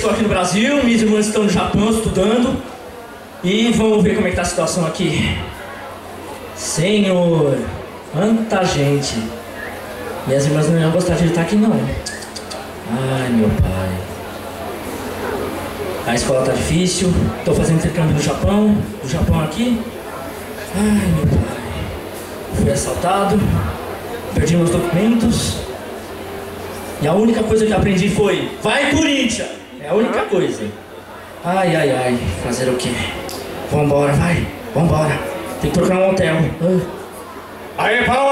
Estou aqui no Brasil, minhas irmãs estão no Japão estudando. E vamos ver como é que tá a situação aqui. Senhor, quanta gente. Minhas irmãs não iam gostar de estar aqui não. Ai meu pai. A escola tá difícil. Estou fazendo intercâmbio no Japão. Do Japão aqui. Ai meu pai. Fui assaltado. Perdi meus documentos. E a única coisa que aprendi foi: Vai Corinthians! É a única coisa. Ai, ai, ai. Fazer o quê? Vambora, vai. Vambora. Tem que procurar um hotel. Aê, Paula!